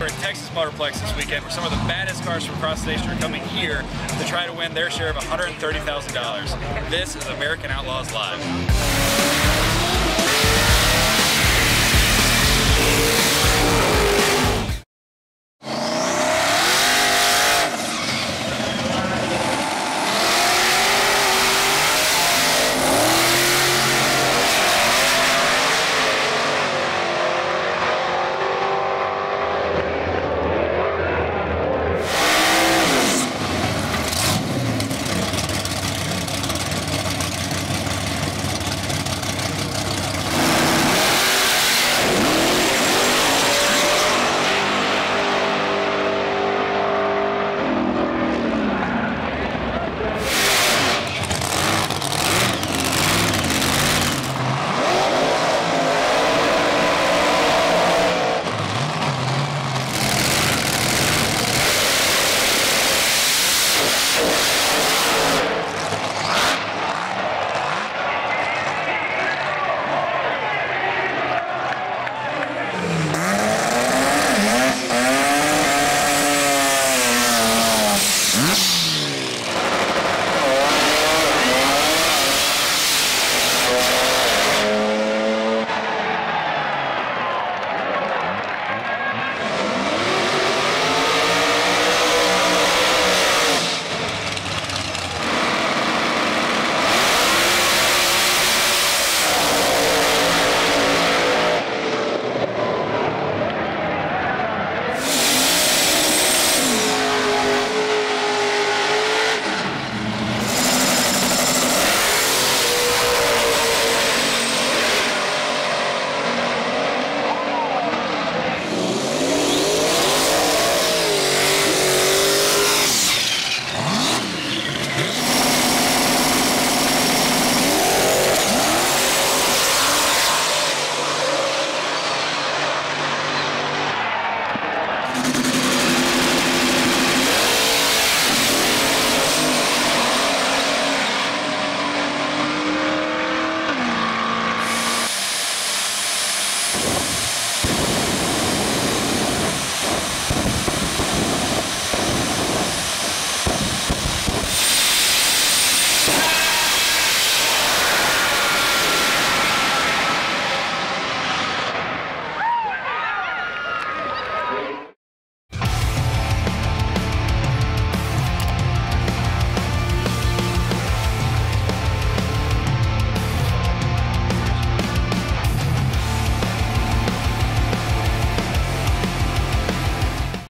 We're at Texas Motorplex this weekend where some of the baddest cars from across the nation are coming here to try to win their share of $130,000. This is American Outlaws Live.